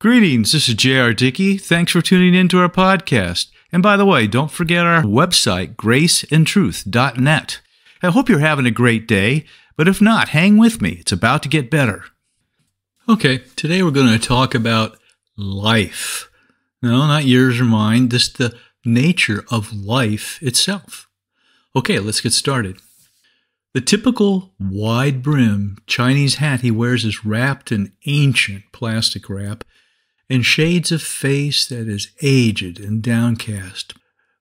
Greetings, this is J.R. Dickey. Thanks for tuning in to our podcast. And by the way, don't forget our website, graceandtruth.net. I hope you're having a great day, but if not, hang with me. It's about to get better. Okay, today we're going to talk about life. No, not yours or mine, just the nature of life itself. Okay, let's get started. The typical wide brim Chinese hat he wears is wrapped in ancient plastic wrap and shades of face that is aged and downcast.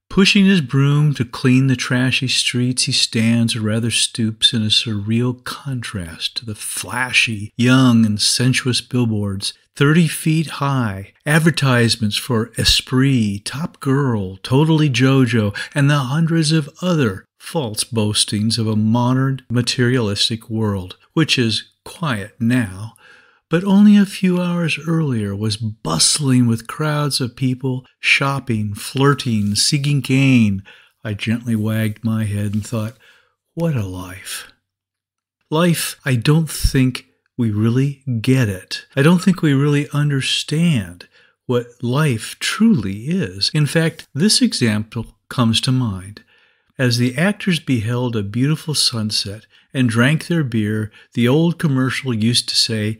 Pushing his broom to clean the trashy streets, he stands or rather stoops in a surreal contrast to the flashy, young, and sensuous billboards, 30 feet high, advertisements for Esprit, Top Girl, Totally JoJo, and the hundreds of other false boastings of a modern materialistic world, which is quiet now, but only a few hours earlier was bustling with crowds of people shopping, flirting, seeking gain. I gently wagged my head and thought, what a life. Life, I don't think we really get it. I don't think we really understand what life truly is. In fact, this example comes to mind. As the actors beheld a beautiful sunset and drank their beer, the old commercial used to say,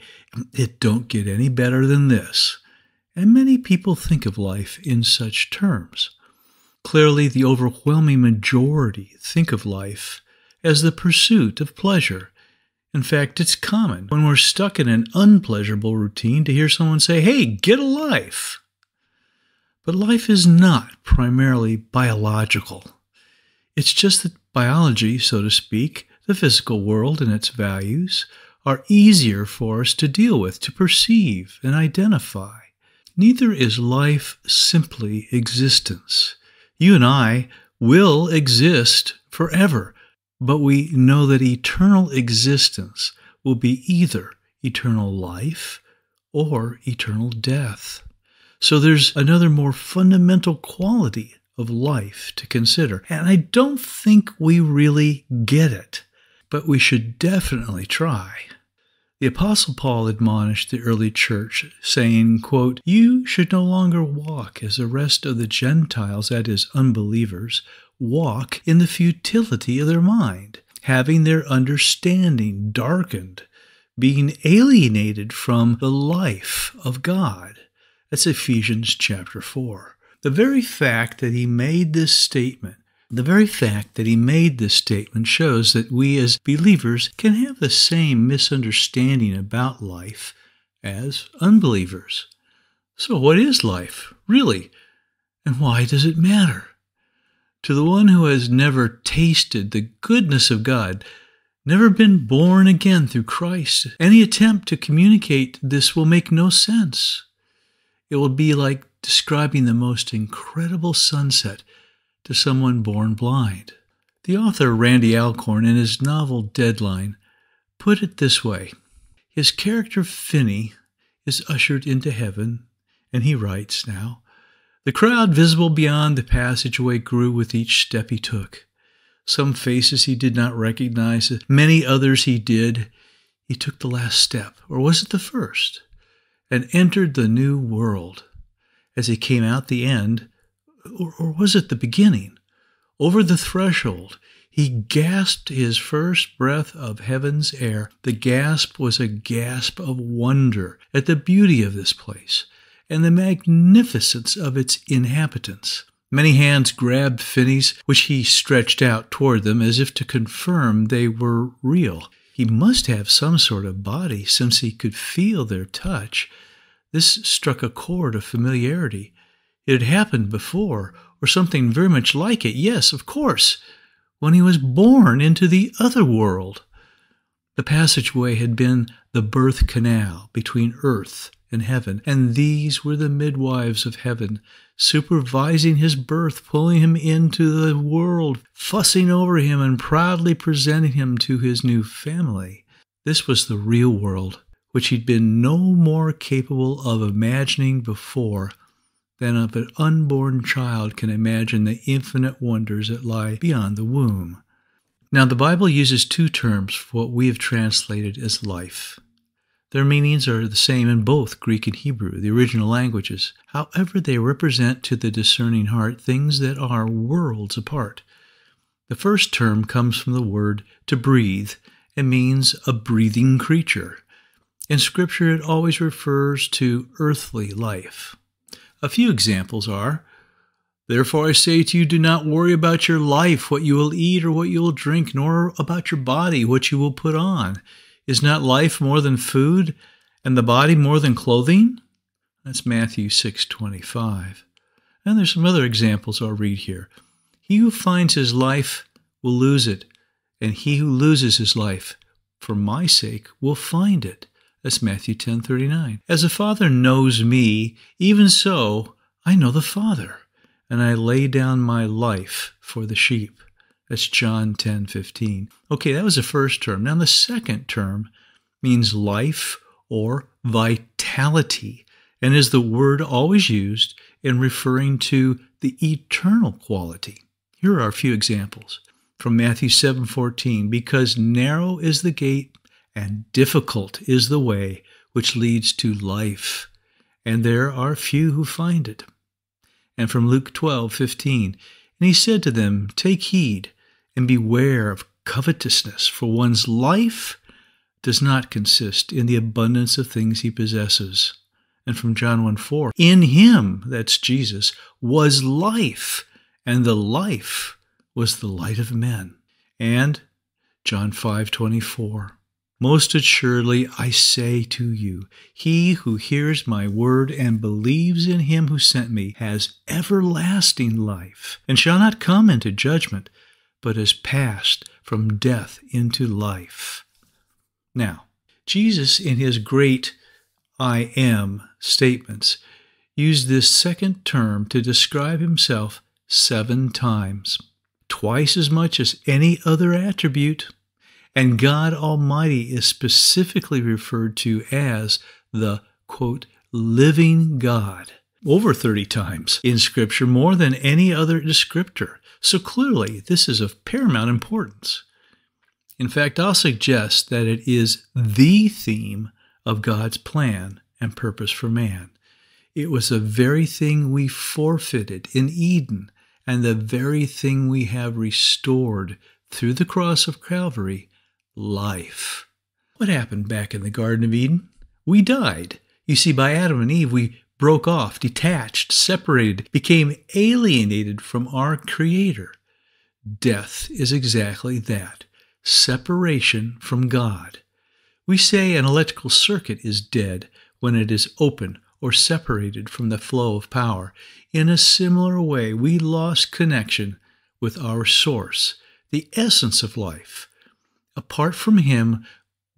It don't get any better than this. And many people think of life in such terms. Clearly, the overwhelming majority think of life as the pursuit of pleasure. In fact, it's common when we're stuck in an unpleasurable routine to hear someone say, Hey, get a life. But life is not primarily biological. It's just that biology, so to speak, the physical world and its values, are easier for us to deal with, to perceive and identify. Neither is life simply existence. You and I will exist forever, but we know that eternal existence will be either eternal life or eternal death. So there's another more fundamental quality of life to consider. And I don't think we really get it, but we should definitely try. The apostle Paul admonished the early church saying, quote, "You should no longer walk as the rest of the Gentiles, that is unbelievers, walk in the futility of their mind, having their understanding darkened, being alienated from the life of God." That's Ephesians chapter 4. The very fact that he made this statement, the very fact that he made this statement shows that we as believers can have the same misunderstanding about life as unbelievers. So, what is life, really? And why does it matter? To the one who has never tasted the goodness of God, never been born again through Christ, any attempt to communicate this will make no sense. It will be like describing the most incredible sunset to someone born blind. The author, Randy Alcorn, in his novel Deadline, put it this way His character, Finney, is ushered into heaven, and he writes now The crowd visible beyond the passageway grew with each step he took. Some faces he did not recognize, many others he did. He took the last step, or was it the first, and entered the new world as he came out the end, or, or was it the beginning? Over the threshold, he gasped his first breath of heaven's air. The gasp was a gasp of wonder at the beauty of this place and the magnificence of its inhabitants. Many hands grabbed Finney's, which he stretched out toward them as if to confirm they were real. He must have some sort of body, since he could feel their touch. This struck a chord of familiarity. It had happened before, or something very much like it. Yes, of course, when he was born into the other world. The passageway had been the birth canal between earth and heaven, and these were the midwives of heaven, supervising his birth, pulling him into the world, fussing over him, and proudly presenting him to his new family. This was the real world which he'd been no more capable of imagining before than of an unborn child can imagine the infinite wonders that lie beyond the womb. Now, the Bible uses two terms for what we have translated as life. Their meanings are the same in both Greek and Hebrew, the original languages. However, they represent to the discerning heart things that are worlds apart. The first term comes from the word to breathe and means a breathing creature. In Scripture, it always refers to earthly life. A few examples are Therefore I say to you, do not worry about your life, what you will eat or what you will drink, nor about your body, what you will put on. Is not life more than food, and the body more than clothing? That's Matthew 6:25. And there's some other examples I'll read here. He who finds his life will lose it, and he who loses his life for my sake will find it. That's Matthew 10:39. As the Father knows me, even so I know the Father and I lay down my life for the sheep. That's John 10 15. Okay, that was the first term. Now, the second term means life or vitality and is the word always used in referring to the eternal quality. Here are a few examples from Matthew 7:14 because narrow is the gate and difficult is the way which leads to life and there are few who find it and from Luke 12, 15. And he said to them, Take heed and beware of covetousness, for one's life does not consist in the abundance of things he possesses. And from John 1 4, in him, that's Jesus, was life, and the life was the light of men. And John 5 24, most assuredly, I say to you, he who hears my word and believes in him who sent me has everlasting life, and shall not come into judgment, but has passed from death into life. Now, Jesus, in his great I am statements, used this second term to describe himself seven times, twice as much as any other attribute and God Almighty is specifically referred to as the, quote, living God over 30 times in Scripture, more than any other descriptor. So clearly, this is of paramount importance. In fact, I'll suggest that it is the theme of God's plan and purpose for man. It was the very thing we forfeited in Eden and the very thing we have restored through the cross of Calvary life. What happened back in the Garden of Eden? We died. You see, by Adam and Eve, we broke off, detached, separated, became alienated from our Creator. Death is exactly that separation from God. We say an electrical circuit is dead when it is open or separated from the flow of power. In a similar way, we lost connection with our source, the essence of life. Apart from Him,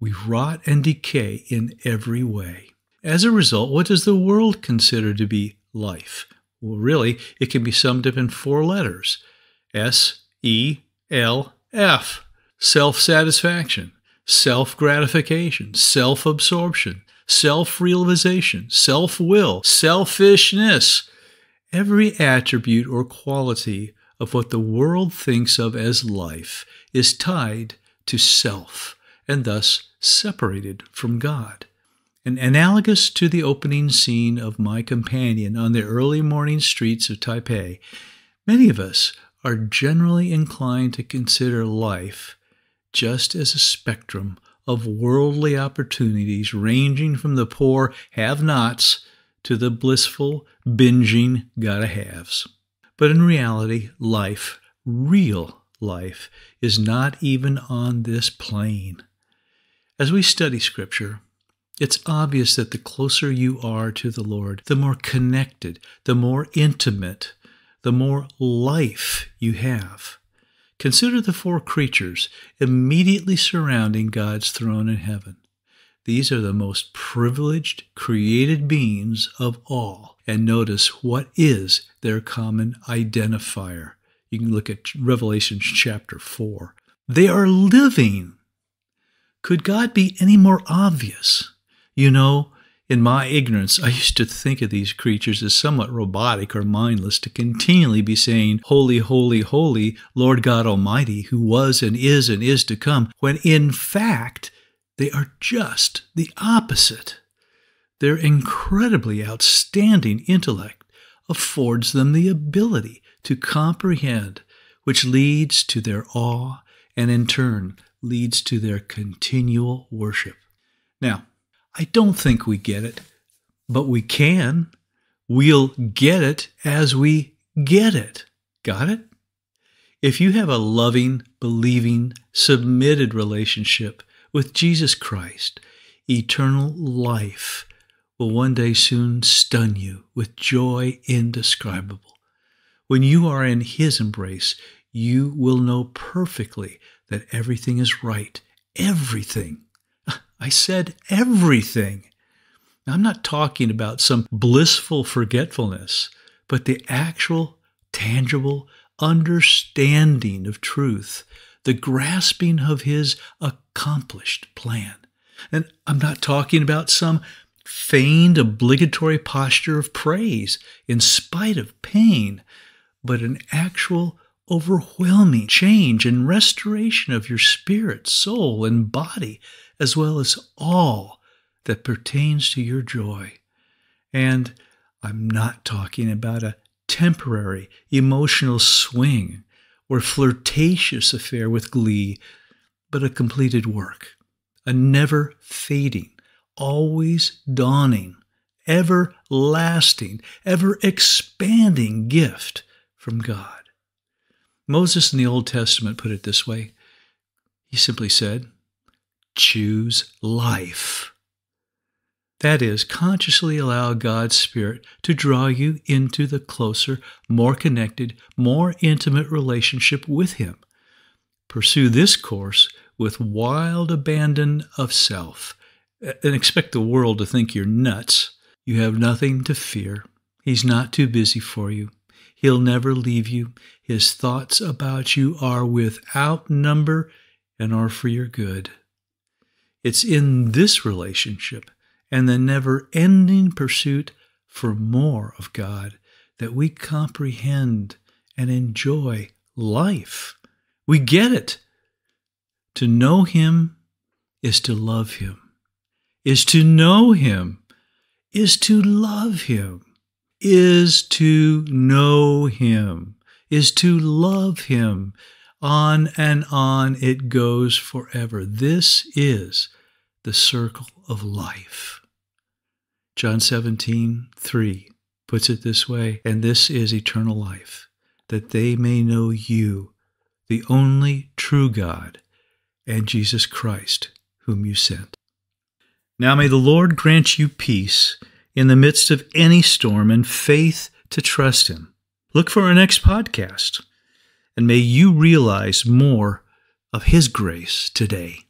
we rot and decay in every way. As a result, what does the world consider to be life? Well, really, it can be summed up in four letters S E L F self satisfaction, self gratification, self absorption, self realization, self will, selfishness. Every attribute or quality of what the world thinks of as life is tied to self and thus separated from God. And analogous to the opening scene of My Companion on the early morning streets of Taipei, many of us are generally inclined to consider life just as a spectrum of worldly opportunities ranging from the poor have nots to the blissful, binging gotta haves. But in reality, life, real life is not even on this plane. As we study Scripture, it's obvious that the closer you are to the Lord, the more connected, the more intimate, the more life you have. Consider the four creatures immediately surrounding God's throne in heaven. These are the most privileged created beings of all. And notice what is their common identifier you can look at Revelation chapter 4. They are living. Could God be any more obvious? You know, in my ignorance, I used to think of these creatures as somewhat robotic or mindless to continually be saying, Holy, holy, holy, Lord God Almighty, who was and is and is to come, when in fact, They are just the opposite. Their incredibly outstanding intellect affords them the ability to comprehend, which leads to their awe and in turn leads to their continual worship. Now, I don't think we get it, but we can. We'll get it as we get it. Got it? If you have a loving, believing, submitted relationship with Jesus Christ, eternal life will one day soon stun you with joy indescribable. When you are in His embrace, you will know perfectly that everything is right. Everything. I said everything. Now, I'm not talking about some blissful forgetfulness, but the actual, tangible understanding of truth, the grasping of His accomplished plan. And I'm not talking about some feigned obligatory posture of praise in spite of pain, but an actual overwhelming change and restoration of your spirit, soul, and body, as well as all that pertains to your joy. And I'm not talking about a temporary emotional swing or flirtatious affair with glee, but a completed work, a never fading, always dawning, ever lasting, ever expanding gift from God. Moses in the Old Testament put it this way He simply said, Choose life. That is, consciously allow God's Spirit to draw you into the closer, more connected, more intimate relationship with Him. Pursue this course with wild abandon of self and expect the world to think you're nuts. You have nothing to fear. He's not too busy for you. He'll never leave you. His thoughts about you are without number and are for your good. It's in this relationship and the never ending pursuit for more of God that we comprehend and enjoy life. We get it. To know Him is to love Him, is to know Him, is to love Him, is to know Him, is to love Him. On and on it goes forever. This is the circle of life. John 17, 3 puts it this way, and this is eternal life, that they may know you, the only true God, and Jesus Christ, whom you sent. Now may the Lord grant you peace in the midst of any storm and faith to trust Him. Look for our next podcast, and may you realize more of His grace today.